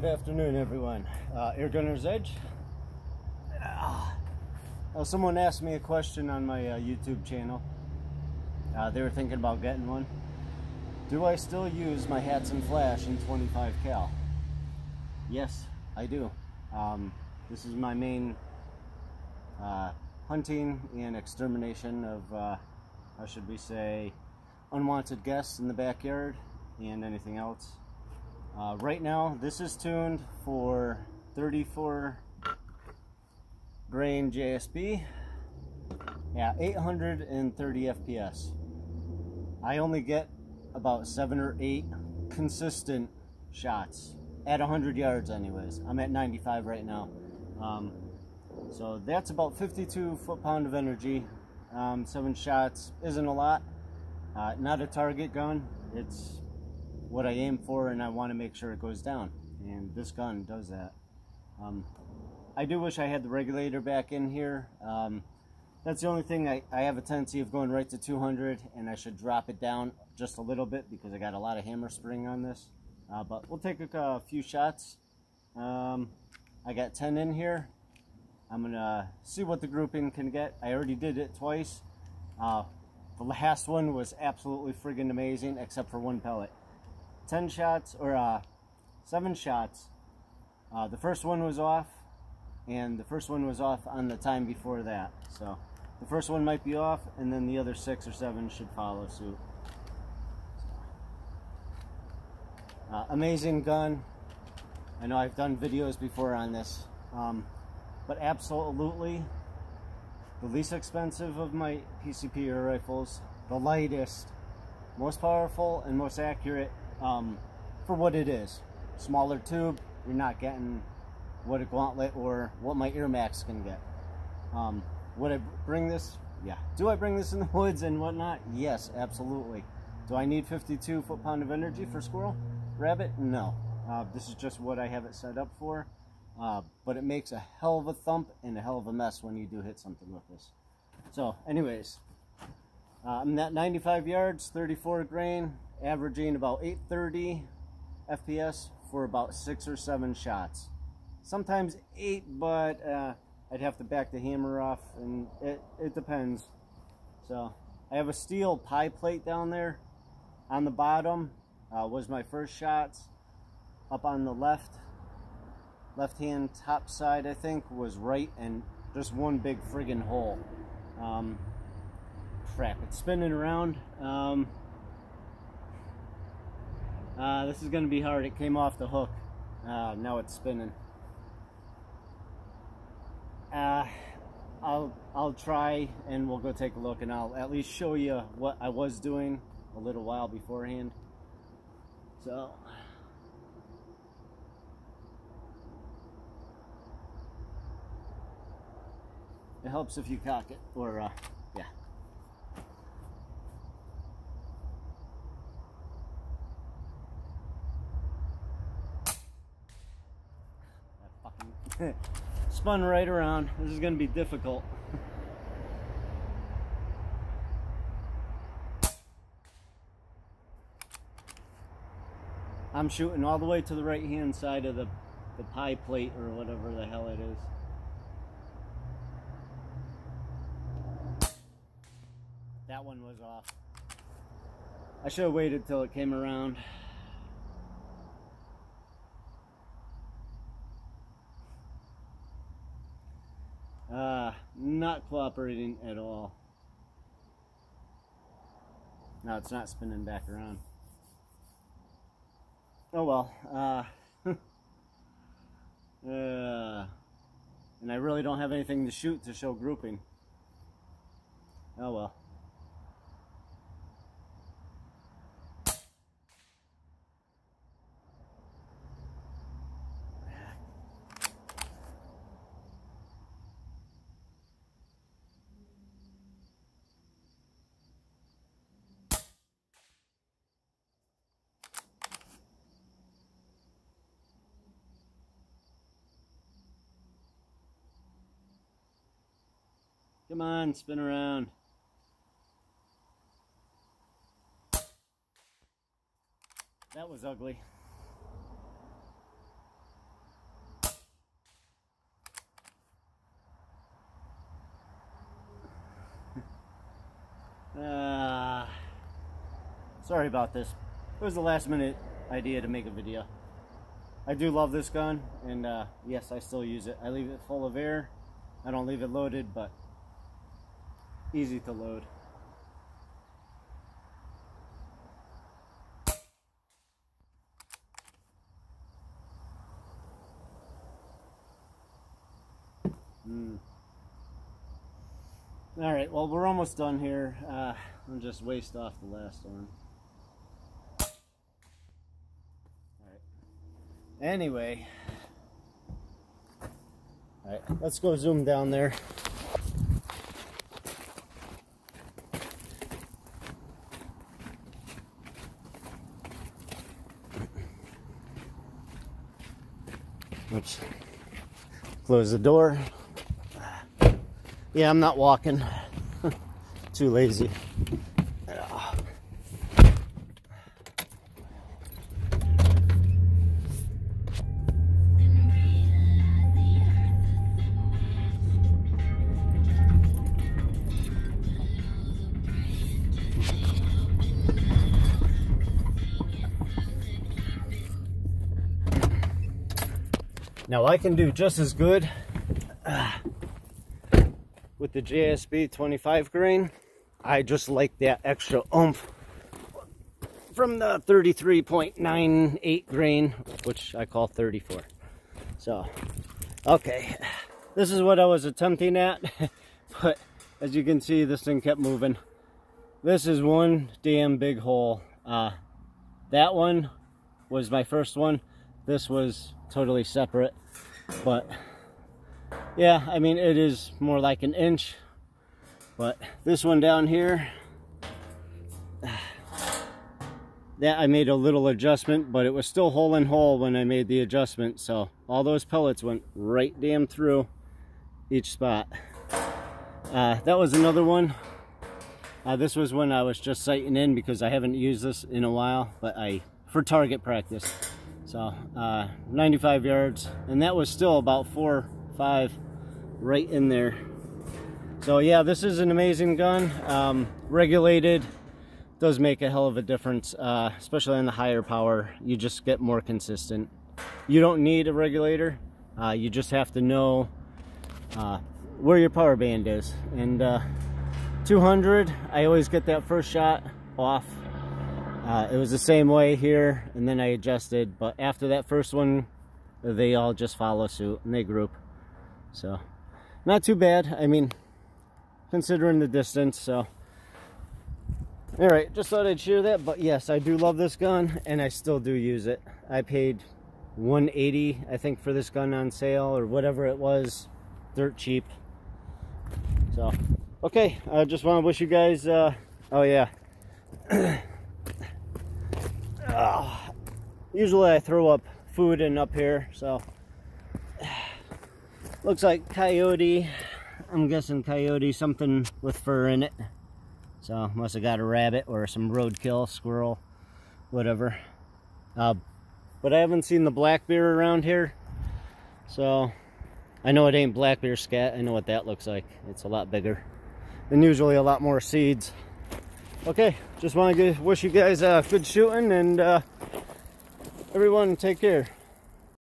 Good afternoon, everyone. Uh, Air Gunner's Edge. Uh, someone asked me a question on my uh, YouTube channel. Uh, they were thinking about getting one. Do I still use my Hatsan Flash in 25 cal? Yes, I do. Um, this is my main uh, hunting and extermination of, uh, how should we say, unwanted guests in the backyard and anything else. Uh, right now, this is tuned for 34 grain JSB at 830 FPS. I only get about seven or eight consistent shots at 100 yards anyways. I'm at 95 right now. Um, so that's about 52 foot-pound of energy. Um, seven shots isn't a lot. Uh, not a target gun. It's what I aim for and I want to make sure it goes down. And this gun does that. Um, I do wish I had the regulator back in here. Um, that's the only thing I, I have a tendency of going right to 200 and I should drop it down just a little bit because I got a lot of hammer spring on this. Uh, but we'll take a, a few shots. Um, I got 10 in here. I'm gonna see what the grouping can get. I already did it twice. Uh, the last one was absolutely friggin' amazing except for one pellet. 10 shots or uh, 7 shots. Uh, the first one was off and the first one was off on the time before that. So the first one might be off and then the other 6 or 7 should follow suit. Uh, amazing gun. I know I've done videos before on this. Um, but absolutely the least expensive of my PCP rifles, the lightest, most powerful, and most accurate um, for what it is. Smaller tube, you're not getting what a Gauntlet or what my Air Max can get. Um, would I bring this? Yeah. Do I bring this in the woods and whatnot? Yes, absolutely. Do I need 52 foot-pound of energy for squirrel? Rabbit? No. Uh, this is just what I have it set up for. Uh, but it makes a hell of a thump and a hell of a mess when you do hit something with this. So, anyways, uh, I'm at 95 yards, 34 grain, averaging about 830 FPS for about six or seven shots. Sometimes eight, but uh, I'd have to back the hammer off, and it, it depends. So I have a steel pie plate down there. On the bottom uh, was my first shots. Up on the left, left hand top side, I think, was right, and just one big friggin' hole. Um, crap, it's spinning around. Um, uh, this is going to be hard. It came off the hook. Uh, now it's spinning. Uh, I'll I'll try and we'll go take a look and I'll at least show you what I was doing a little while beforehand. So. It helps if you cock it or uh, yeah. Spun right around. This is going to be difficult. I'm shooting all the way to the right hand side of the, the pie plate or whatever the hell it is. That one was off. I should have waited till it came around. Uh, not cooperating at all. No, it's not spinning back around. Oh well. Uh, uh, and I really don't have anything to shoot to show grouping. Oh well. Come on, spin around. That was ugly. uh, sorry about this. It was the last minute idea to make a video. I do love this gun, and uh, yes, I still use it. I leave it full of air. I don't leave it loaded, but easy to load. Mm. All right, well, we're almost done here. Uh, I'll just waste off the last one. All right. Anyway. All right, let's go zoom down there. Oops. Close the door. Yeah, I'm not walking. Too lazy. Now I can do just as good uh, with the JSB 25 grain. I just like that extra oomph from the 33.98 grain, which I call 34. So, okay, this is what I was attempting at, but as you can see, this thing kept moving. This is one damn big hole. Uh, that one was my first one. This was totally separate, but yeah, I mean, it is more like an inch, but this one down here, that I made a little adjustment, but it was still hole in hole when I made the adjustment. So all those pellets went right damn through each spot. Uh, that was another one. Uh, this was when I was just sighting in because I haven't used this in a while, but I, for target practice. So uh, 95 yards, and that was still about four, five right in there. So yeah, this is an amazing gun. Um, regulated does make a hell of a difference, uh, especially on the higher power. You just get more consistent. You don't need a regulator. Uh, you just have to know uh, where your power band is. And uh, 200, I always get that first shot off. Uh, it was the same way here, and then I adjusted. But after that first one, they all just follow suit and they group. So not too bad. I mean, considering the distance, so. All right, just thought I'd share that, but yes, I do love this gun, and I still do use it. I paid 180 I think, for this gun on sale, or whatever it was, dirt cheap. So, okay, I just want to wish you guys, uh, oh yeah. usually I throw up food in up here, so Looks like coyote. I'm guessing coyote, something with fur in it. So must have got a rabbit or some roadkill, squirrel, whatever. Uh, but I haven't seen the black bear around here. So I know it ain't black bear scat. I know what that looks like. It's a lot bigger and usually a lot more seeds. Okay, just want to wish you guys uh, good shooting and uh, everyone take care.